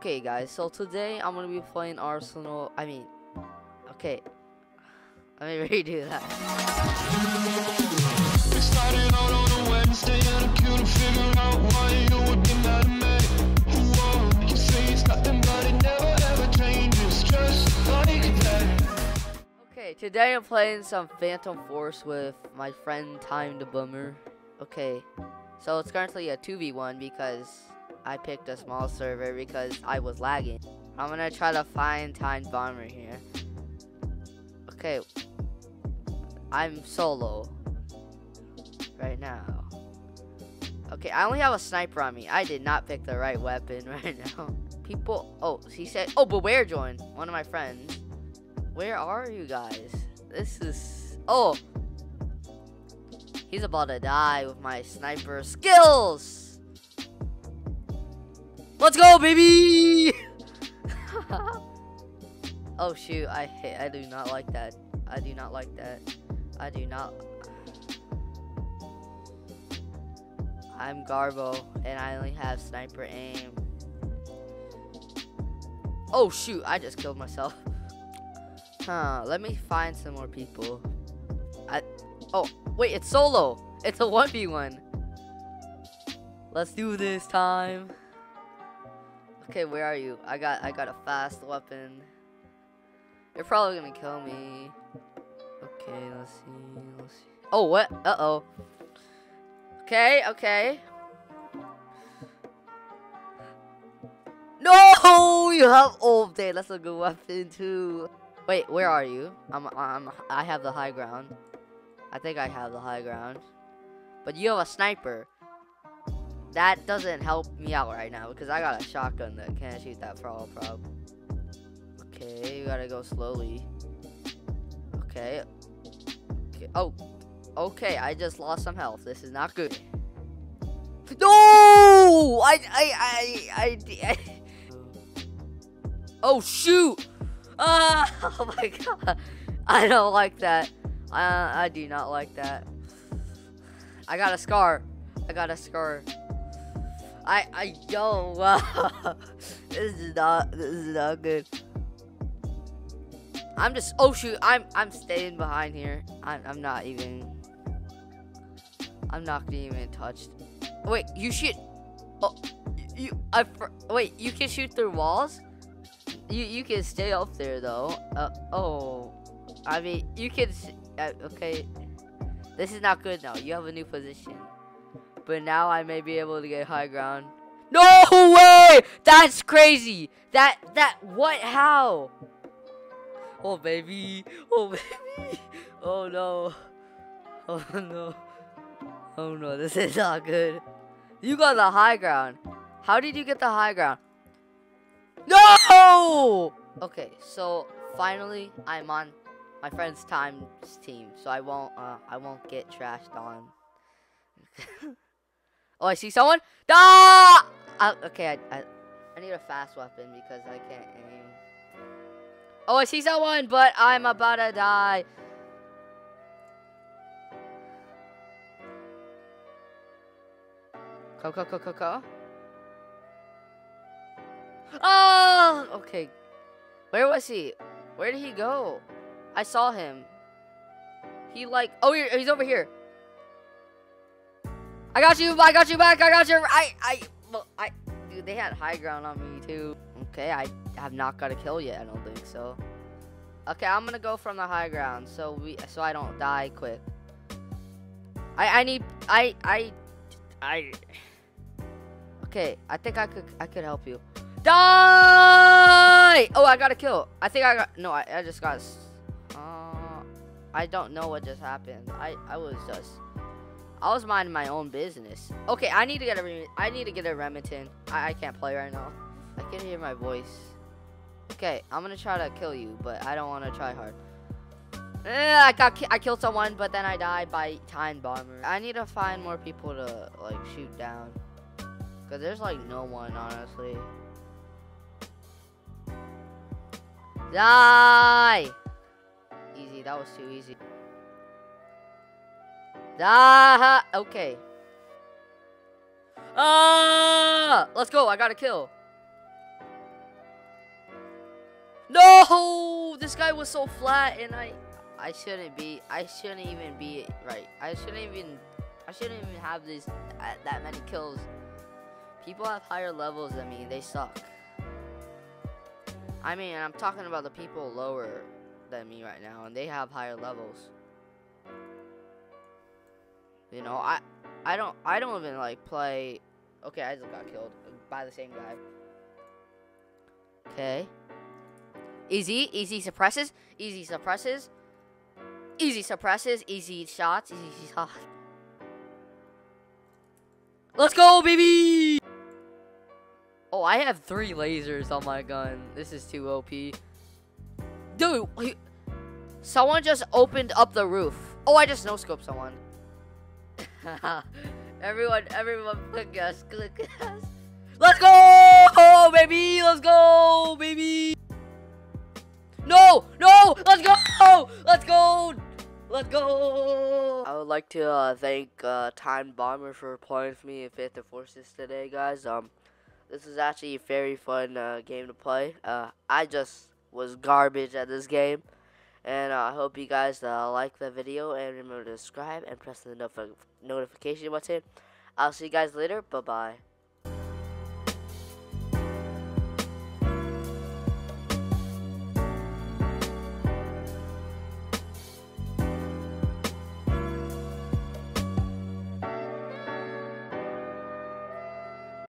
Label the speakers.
Speaker 1: Okay, guys, so today I'm gonna be playing Arsenal. I mean, okay, let me redo that.
Speaker 2: We started out on a Wednesday and I couldn't figure out why you would be mad at me. Whoa, you say it's nothing, but it never ever changes, just like that.
Speaker 1: Okay, today I'm playing some Phantom Force with my friend Time the Boomer. Okay, so it's currently a 2v1 because I picked a small server because I was lagging. I'm gonna try to find Time Bomber here. Okay, I'm solo right now. Okay, I only have a sniper on me. I did not pick the right weapon right now. People, oh, he said, oh, Beware joined, one of my friends. Where are you guys? This is, oh. He's about to die with my sniper skills. Let's go, baby! oh shoot, I I do not like that. I do not like that. I do not. I'm Garbo, and I only have sniper aim. Oh shoot, I just killed myself. Huh, let me find some more people. I, oh, wait, it's solo. It's a 1v1. Let's do this time. Okay, where are you? I got I got a fast weapon. You're probably gonna kill me. Okay, let's see. Let's see. Oh, what? Uh oh. Okay, okay. No, you have. Oh, dang, that's a good weapon too. Wait, where are you? I'm. I'm. I have the high ground. I think I have the high ground. But you have a sniper. That doesn't help me out right now because I got a shotgun that can't shoot that prob prob. Okay, you gotta go slowly. Okay. okay. Oh. Okay, I just lost some health. This is not good. No! I I I I, I Oh shoot! Ah! Oh my god! I don't like that. I I do not like that. I got a scar. I got a scar. I I yo. this is not this is not good. I'm just oh shoot I'm I'm staying behind here. I'm I'm not even. I'm not gonna even touched. Wait, you shoot. Oh, you I wait. You can shoot through walls. You you can stay up there though. Uh oh. I mean you can. Uh, okay. This is not good now. You have a new position. But now I may be able to get high ground. No way! That's crazy. That that what? How? Oh baby. Oh baby. Oh no. Oh no. Oh no, this is not good. You got the high ground. How did you get the high ground? No! Okay, so finally I'm on my friend's time's team, so I won't uh I won't get trashed on. oh, I see someone. Ah! Uh, okay, I, I I need a fast weapon because I can't aim. Oh, I see someone, but I'm about to die. Go, go, go, go, go. Oh! Okay. Where was he? Where did he go? I saw him. He like, oh, he's over here. I got you. I got you back. I got you. I, I, well, I, dude, they had high ground on me too. Okay, I have not got a kill yet. I don't think so. Okay, I'm gonna go from the high ground so we, so I don't die quick. I, I need, I, I, I. Okay, I think I could, I could help you. Die! Oh, I got a kill. I think I got, no, I, I just got. Uh, I don't know what just happened. I, I was just, I was minding my own business. Okay, I need to get a, I need to get a Remington. I, I can't play right now. I can hear my voice. Okay, I'm gonna try to kill you, but I don't want to try hard. Eh, I got, ki I killed someone, but then I died by Time Bomber. I need to find more people to like shoot down, cause there's like no one honestly. Die! Easy, that was too easy. Ah, okay. Ah, let's go. I got a kill. No! This guy was so flat and I I shouldn't be I shouldn't even be right. I shouldn't even I shouldn't even have this uh, that many kills. People have higher levels than me. They suck. I mean, I'm talking about the people lower than me right now and they have higher levels. You know, I I don't I don't even like play Okay, I just got killed by the same guy. Okay. Easy, easy suppresses, easy suppresses, easy suppresses, easy shots, easy shots. Let's go, baby! Oh, I have three lasers on my gun. This is too OP. Dude, he- someone just opened up the roof. Oh, I just no-scoped someone. everyone, everyone, click us, click us. Let's go, baby! Let's go, baby! No, no! Let's go! Let's go! Let's go! I would like to uh, thank uh, Time Bomber for playing with me in Phantom Forces today, guys. Um, this is actually a very fun uh, game to play. Uh, I just was garbage at this game, and uh, I hope you guys uh, like the video and remember to subscribe and press the notif- notification button. I'll see you guys later. Bye bye.